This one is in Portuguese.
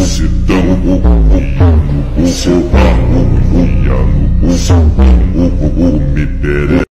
Você no o seu barco.